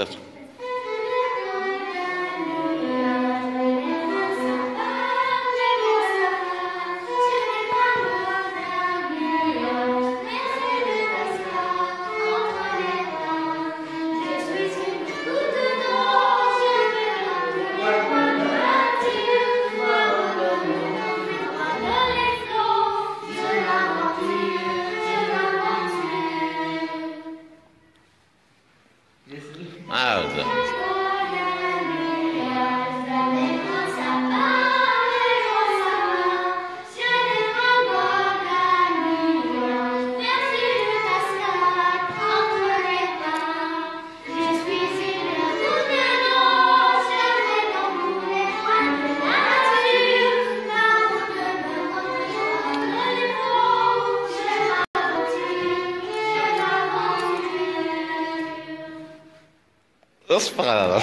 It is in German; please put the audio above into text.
Das, I don't know. Uh, Das war das.